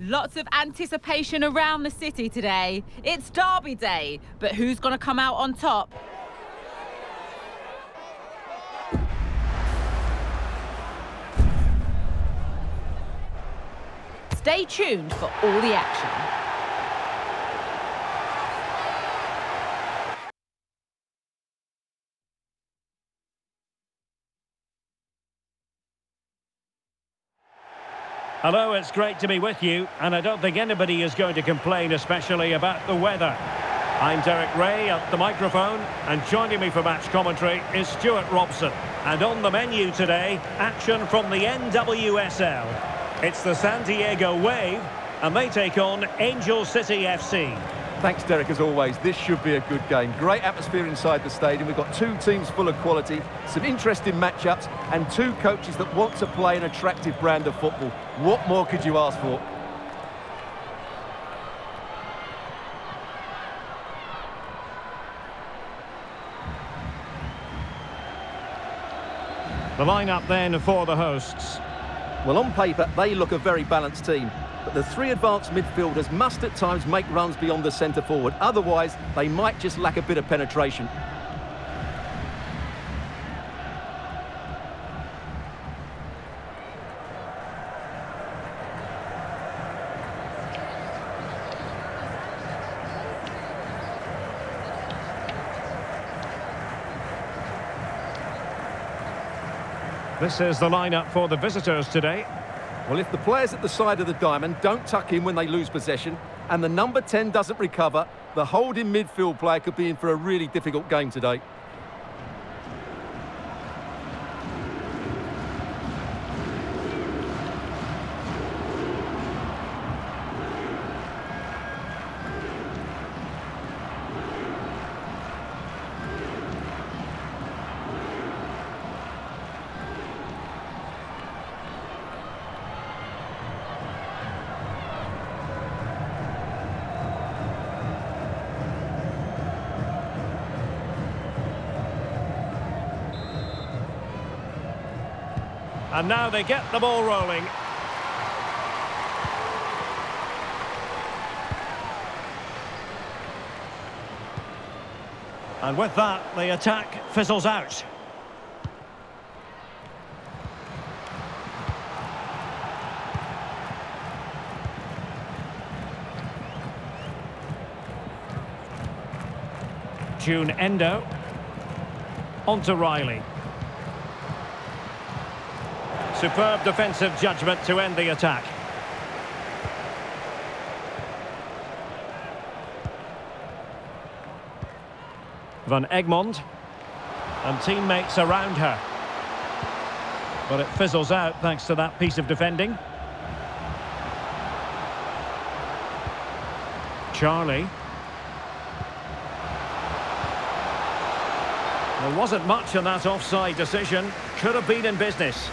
Lots of anticipation around the city today. It's Derby Day, but who's going to come out on top? Stay tuned for all the action. Hello, it's great to be with you, and I don't think anybody is going to complain, especially about the weather. I'm Derek Ray at the microphone, and joining me for match commentary is Stuart Robson. And on the menu today, action from the NWSL. It's the San Diego Wave, and they take on Angel City FC. Thanks, Derek, as always. This should be a good game. Great atmosphere inside the stadium. We've got two teams full of quality, some interesting matchups, and two coaches that want to play an attractive brand of football. What more could you ask for? The lineup then for the hosts. Well, on paper, they look a very balanced team but the three advanced midfielders must at times make runs beyond the centre forward. Otherwise, they might just lack a bit of penetration. This is the lineup for the visitors today. Well, if the players at the side of the diamond don't tuck in when they lose possession and the number 10 doesn't recover, the holding midfield player could be in for a really difficult game today. And now they get the ball rolling. And with that, the attack fizzles out. Jun Endo. On to Riley. Superb defensive judgment to end the attack. Van Egmond. And teammates around her. But it fizzles out thanks to that piece of defending. Charlie. There wasn't much in that offside decision. Could have been in business.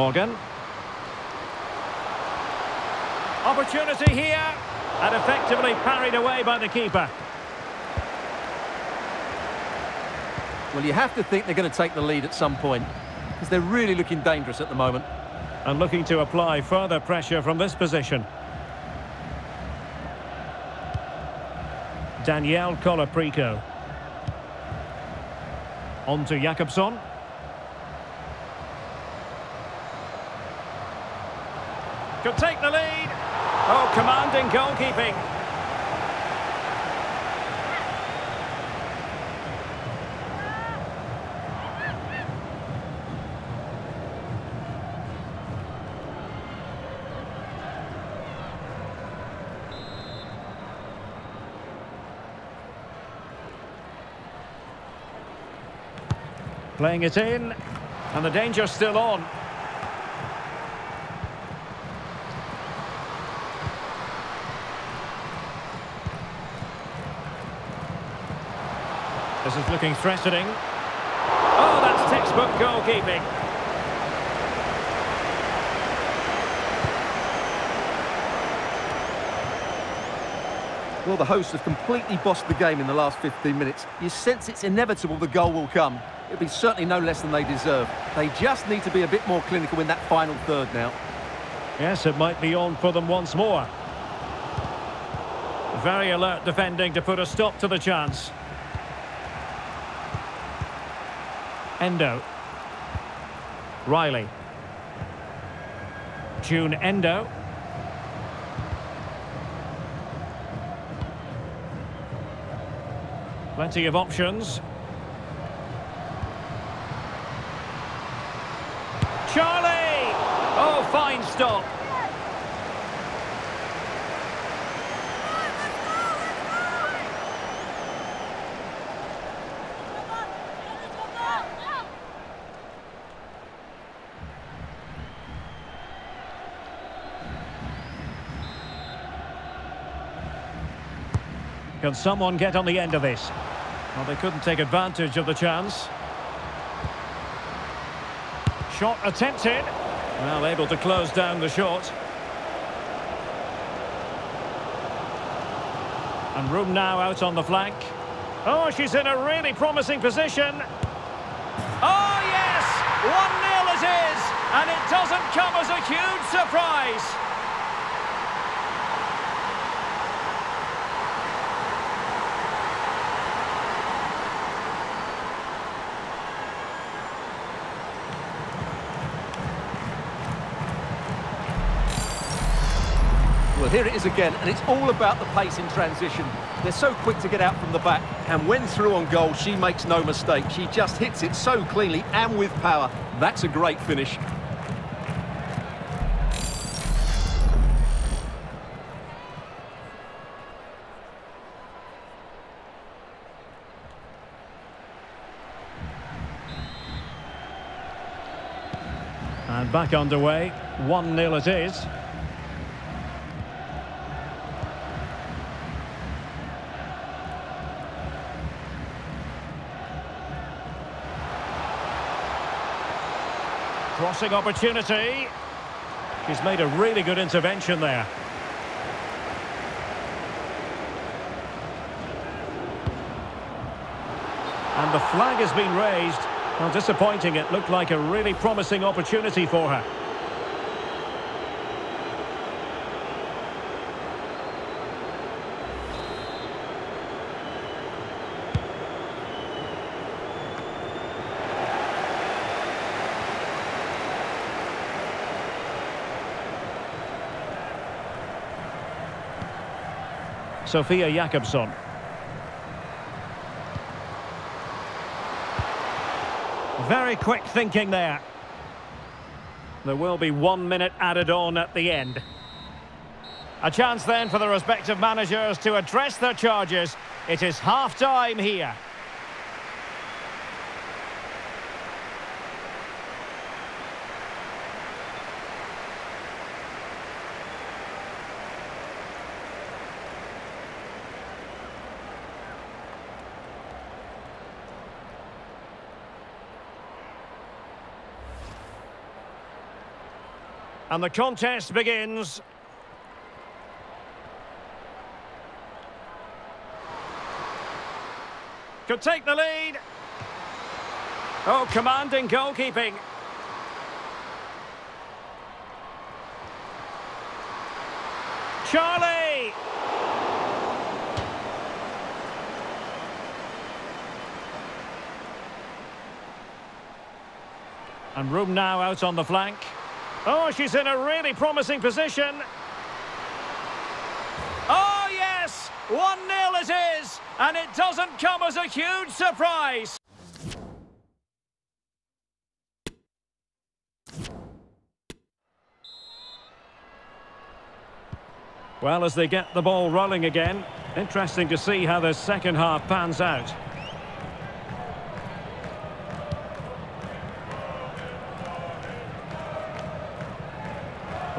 Morgan. Opportunity here. And effectively parried away by the keeper. Well, you have to think they're going to take the lead at some point. Because they're really looking dangerous at the moment. And looking to apply further pressure from this position. Danielle Colaprico. On to Jakobsson. Could take the lead. Oh, commanding goalkeeping. Playing it in, and the danger's still on. Looking threatening. Oh, that's textbook goalkeeping. Well, the hosts have completely bossed the game in the last 15 minutes. You sense it's inevitable the goal will come. It'll be certainly no less than they deserve. They just need to be a bit more clinical in that final third now. Yes, it might be on for them once more. Very alert defending to put a stop to the chance. Endo. Riley. Jun Endo. Plenty of options. Charlie! Oh, fine stop. Can someone get on the end of this? Well, they couldn't take advantage of the chance. Shot attempted. Well, able to close down the shot. And room now out on the flank. Oh, she's in a really promising position. Oh, yes! 1-0 it is! And it doesn't come as a huge surprise. Here it is again, and it's all about the pace in transition. They're so quick to get out from the back, and when through on goal, she makes no mistake. She just hits it so cleanly and with power. That's a great finish. And back underway. 1-0 it is. Crossing opportunity. She's made a really good intervention there. And the flag has been raised. Well, disappointing. It looked like a really promising opportunity for her. Sofia Jakobsson. Very quick thinking there. There will be one minute added on at the end. A chance then for the respective managers to address their charges. It is half-time here. And the contest begins. Could take the lead. Oh, commanding goalkeeping. Charlie! And room now out on the flank. Oh, she's in a really promising position. Oh, yes! 1-0 it is, and it doesn't come as a huge surprise. Well, as they get the ball rolling again, interesting to see how the second half pans out.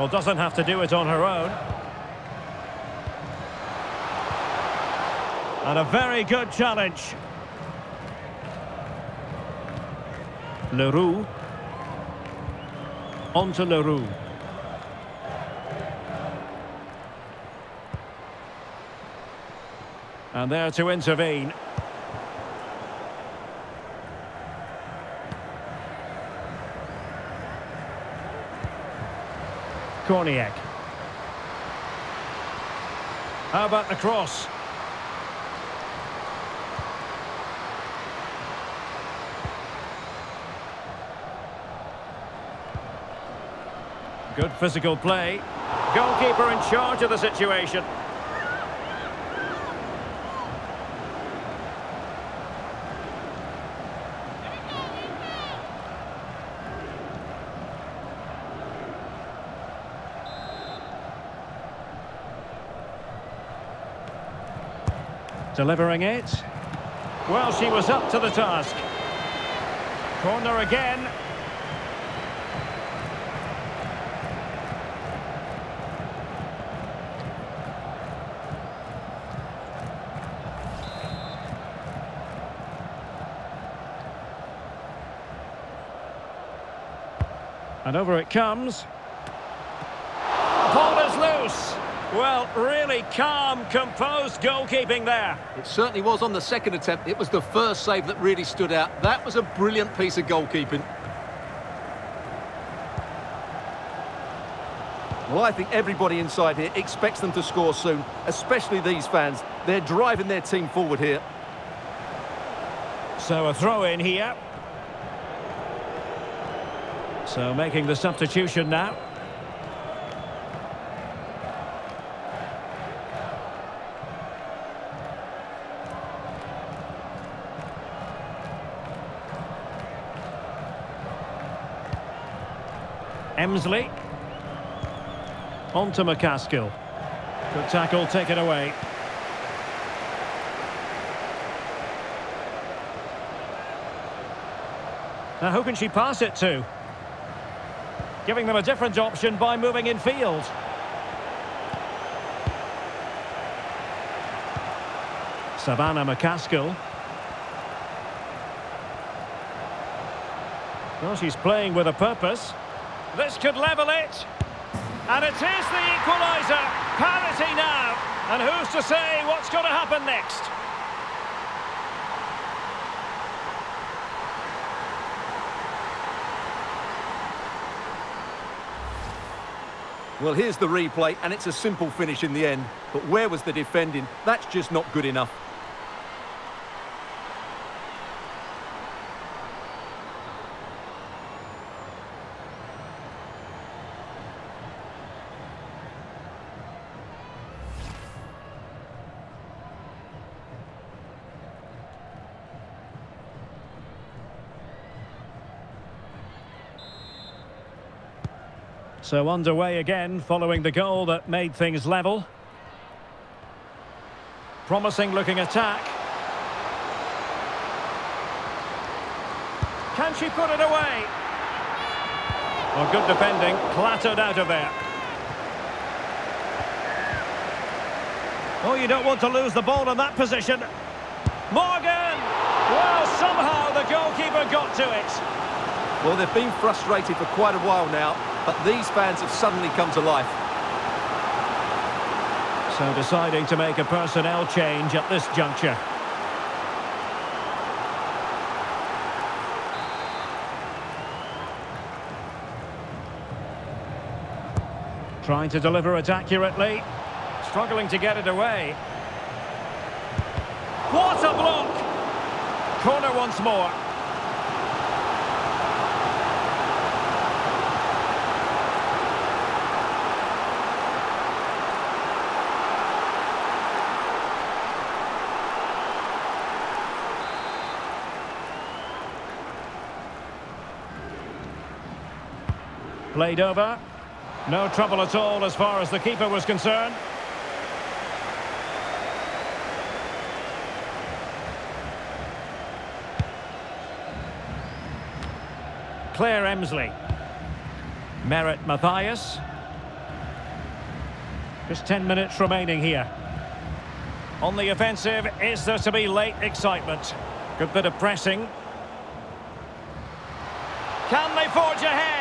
Well, doesn't have to do it on her own. And a very good challenge. Leroux. On to Leroux. And there to intervene. Kornieck. How about the cross? Good physical play. Goalkeeper in charge of the situation. Delivering it. Well, she was up to the task. Corner again. And over it comes. Ball is loose. Well, really calm, composed goalkeeping there. It certainly was on the second attempt. It was the first save that really stood out. That was a brilliant piece of goalkeeping. Well, I think everybody inside here expects them to score soon, especially these fans. They're driving their team forward here. So a throw in here. So making the substitution now. Emslie. On to McCaskill. Good tackle, taken away. Now who can she pass it to? Giving them a different option by moving in field. Savannah McCaskill. Well, she's playing with a purpose. This could level it. And it is the equaliser. Parity now. And who's to say what's going to happen next? Well, here's the replay, and it's a simple finish in the end. But where was the defending? That's just not good enough. So underway again following the goal that made things level. Promising looking attack. Can she put it away? Well, good defending, clattered out of there. Oh, you don't want to lose the ball in that position. Morgan! Well, somehow the goalkeeper got to it. Well, they've been frustrated for quite a while now, but these fans have suddenly come to life. So deciding to make a personnel change at this juncture. Trying to deliver it accurately. Struggling to get it away. What a block! Corner once more. Played over. No trouble at all as far as the keeper was concerned. Claire Emslie. Merritt Mathias. Just 10 minutes remaining here. On the offensive, is there to be late excitement? Good bit of pressing. Can they forge ahead?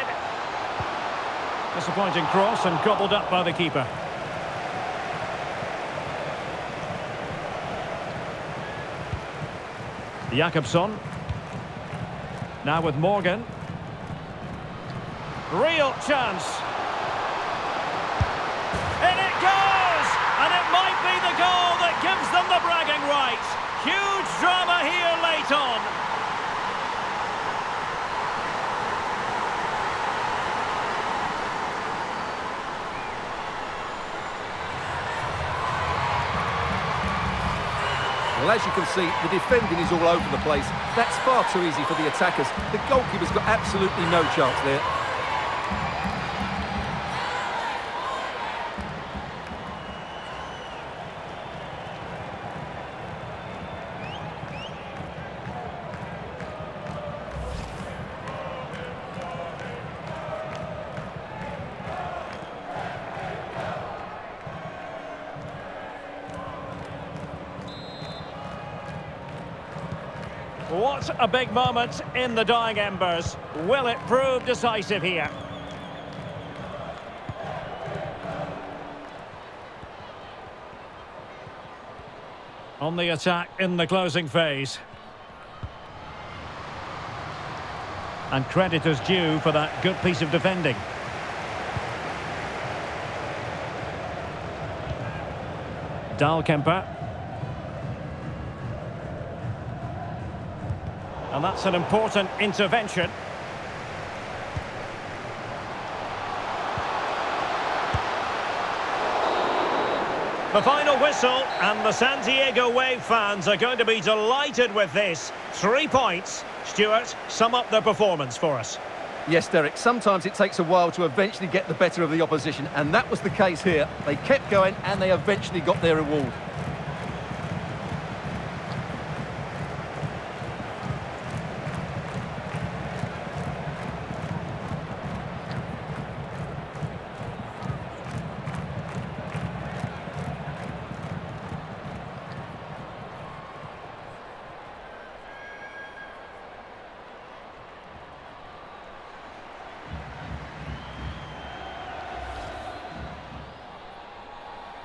Disappointing cross and gobbled up by the keeper. Jakobsson. Now with Morgan. Real chance. In it goes! And it might be the goal that gives them the bragging rights. Huge drama here late on. Well, as you can see, the defending is all over the place. That's far too easy for the attackers. The goalkeeper's got absolutely no chance there. What a big moment in the dying embers. Will it prove decisive here? On the attack in the closing phase. And credit is due for that good piece of defending. Dahlkemper. And that's an important intervention. The final whistle, and the San Diego Wave fans are going to be delighted with this. Three points. Stuart, sum up their performance for us. Yes, Derek, sometimes it takes a while to eventually get the better of the opposition, and that was the case here. They kept going, and they eventually got their reward.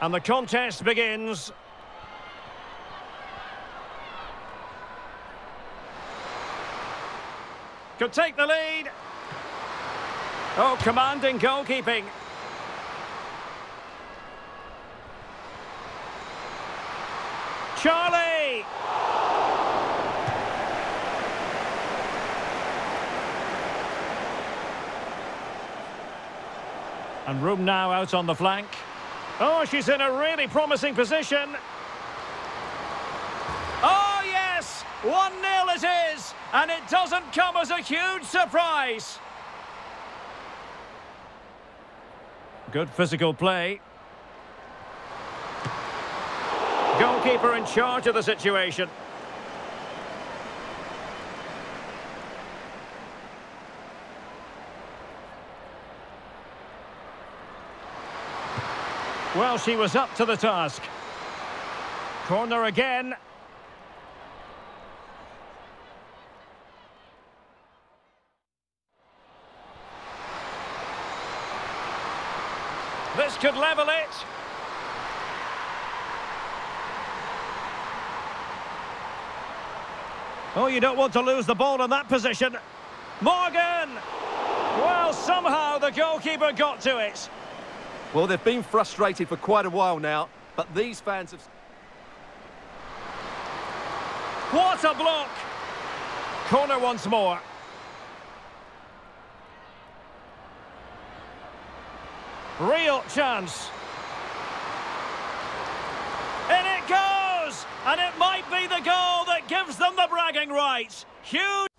And the contest begins. Could take the lead. Oh, commanding goalkeeping. Charlie! And room now out on the flank. Oh, she's in a really promising position. Oh, yes! 1-0 it is! And it doesn't come as a huge surprise. Good physical play. Goalkeeper in charge of the situation. Well, she was up to the task. Corner again. This could level it. Oh, you don't want to lose the ball in that position. Morgan! Well, somehow the goalkeeper got to it. Well, they've been frustrated for quite a while now, but these fans have... What a block! Corner once more. Real chance. And it goes! And it might be the goal that gives them the bragging rights. Huge...